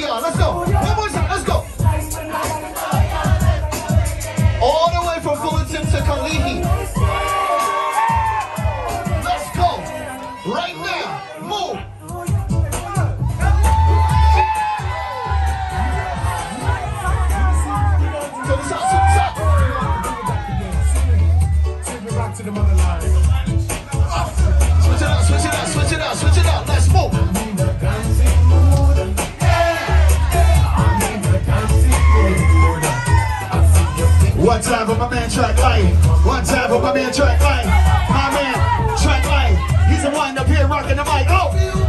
y'all. Let's go. One One time for my man Track Light. One time for my man Track Light. My man Track Light. He's the one up here rocking the mic. Oh!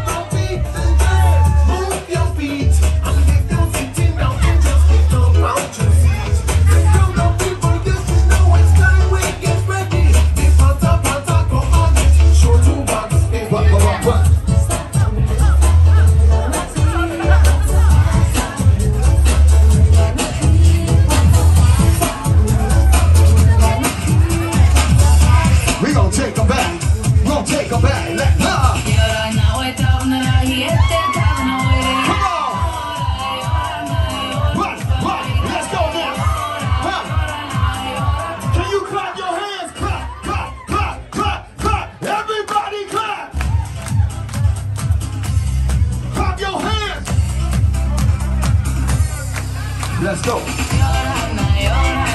Go.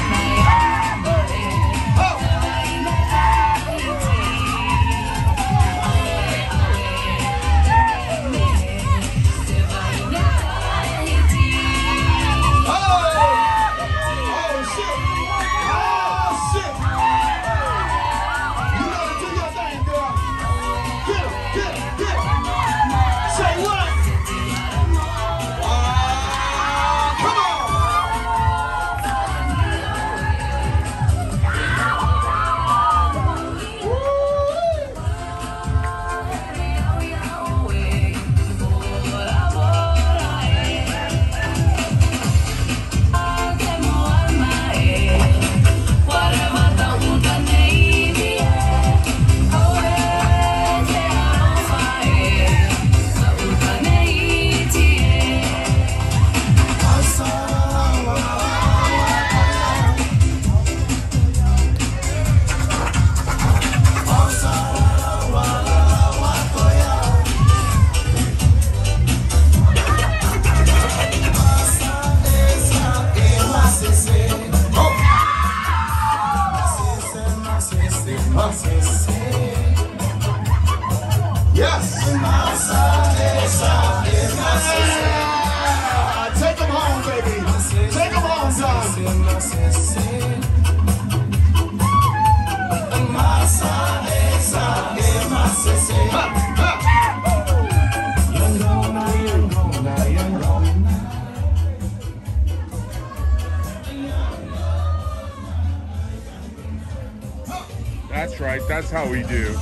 That's right. That's how we do.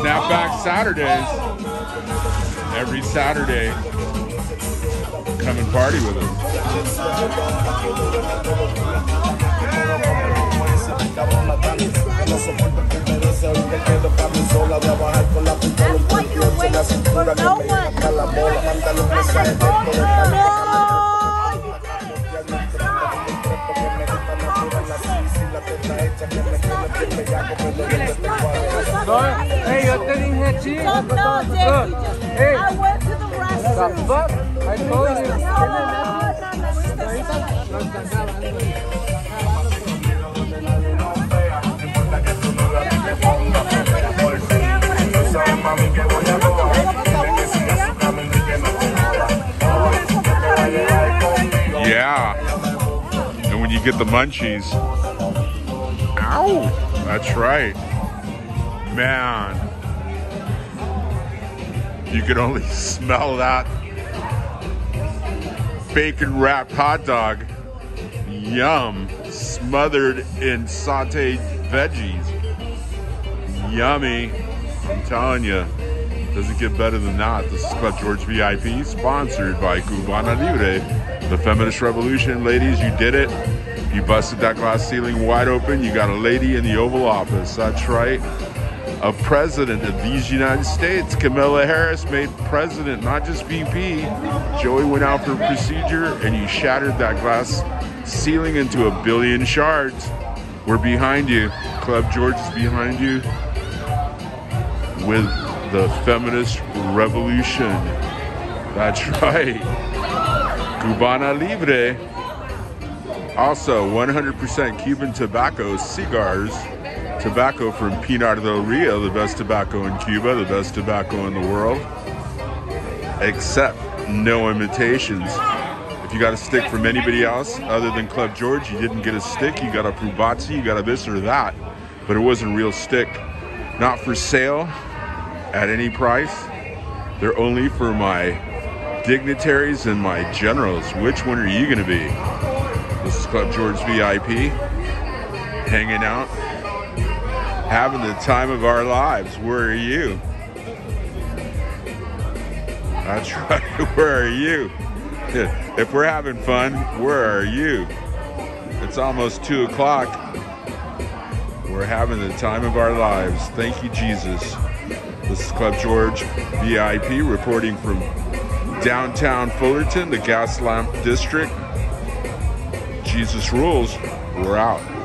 Snapback Saturdays. Every Saturday. Come and party with us. No Hey, yo te dije sí. No, no, just, Hey. I went to the Yeah. And when you get the munchies, ow, that's right. Man, you can only smell that bacon wrapped hot dog. Yum. Smothered in sauteed veggies. Yummy. I'm telling you. Doesn't get better than that. This is Club George VIP, sponsored by Cubana Libre. The feminist revolution, ladies, you did it. You busted that glass ceiling wide open. You got a lady in the Oval Office. That's right. A president of these United States. Kamala Harris made president, not just VP. Joey went out for procedure and you shattered that glass ceiling into a billion shards. We're behind you. Club George is behind you with the feminist revolution. That's right. Cubana Libre. Also, 100% Cuban tobacco cigars. Tobacco from Pinar del Rio, the best tobacco in Cuba, the best tobacco in the world. Except no imitations. If you got a stick from anybody else other than Club George, you didn't get a stick, you got a Prubatzi, you got a this or that. But it wasn't a real stick. Not for sale at any price. They're only for my dignitaries and my generals. Which one are you going to be? This is Club George VIP. Hanging out. Having the time of our lives. Where are you? That's right. Where are you? If we're having fun, where are you? It's almost 2 o'clock. We're having the time of our lives. Thank you, Jesus. This is Club George VIP reporting from downtown Fullerton, the Gas Lamp District. Jesus rules. We're out.